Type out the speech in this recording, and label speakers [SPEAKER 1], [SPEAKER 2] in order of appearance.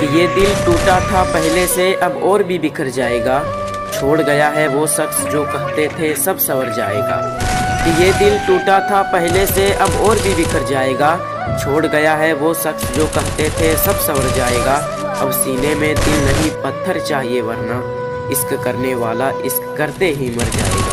[SPEAKER 1] कि ये दिल टूटा था पहले से, अब और भी बिखर जाएगा। छोड़ गया है वो शख्स जो कहते थे सब सवर जाएगा। कि ये दिल टूटा था पहले से, अब और भी बिखर जाएगा। छोड़ गया है वो शख्स जो कहते थे सब सवर जाएगा। अब सीने में दिल नहीं, पत्थर चाहिए वरना। इश्क करने वाला इश्क करते ही मर जाएगा।